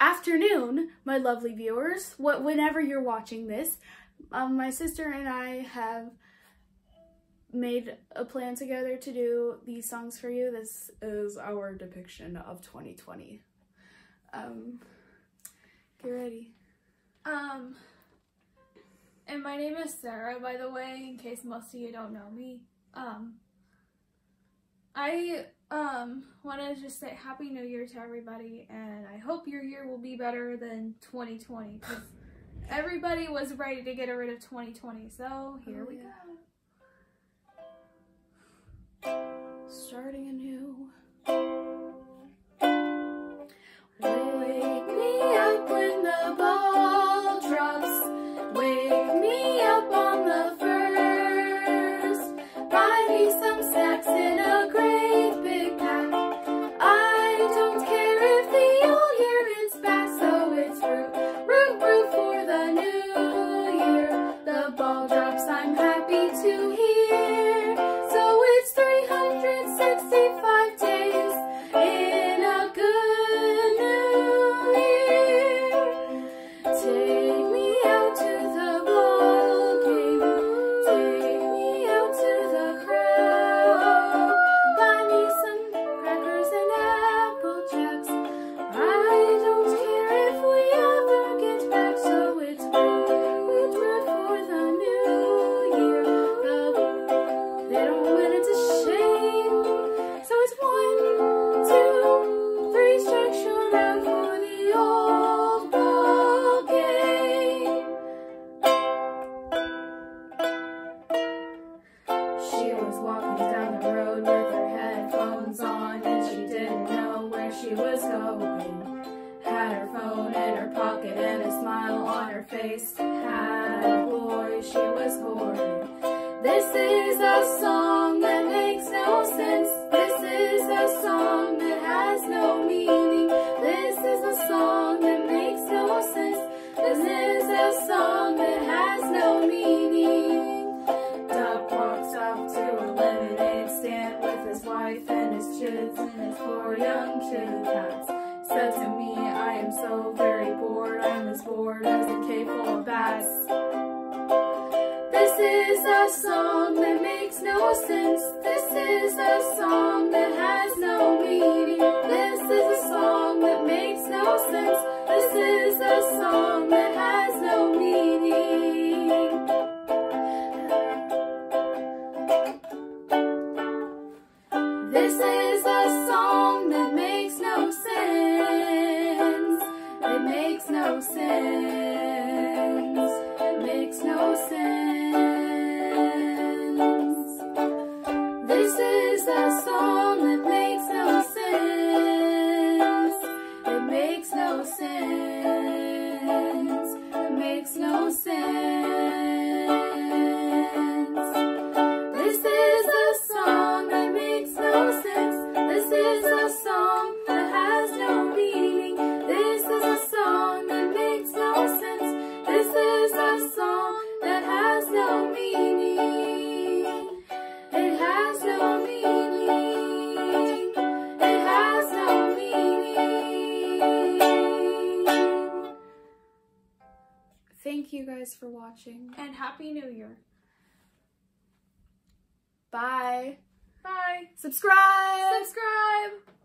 afternoon, my lovely viewers. What whenever you're watching this, um, my sister and I have made a plan together to do these songs for you. This is our depiction of 2020. Um, get ready. Um, and my name is Sarah, by the way, in case most of you don't know me. Um, I um want to just say Happy New Year to everybody, and I hope your year will be better than 2020 because everybody was ready to get rid of 2020. So here Oh, we yeah. go. Starting anew. Walking down the road with her headphones on and she didn't know where she was going. Had her phone in her pocket and a smile on her face. Had a boy she was hoarding. This is a song kids and his four young cats. Said to me, I am so very bored. I'm as bored as a cave full of bats. This is a song that makes no sense. This is a song makes no sense. This is a song that makes no sense. It makes no sense. It makes no Thank you guys for watching. And Happy New Year. Bye. Bye. Subscribe. Subscribe.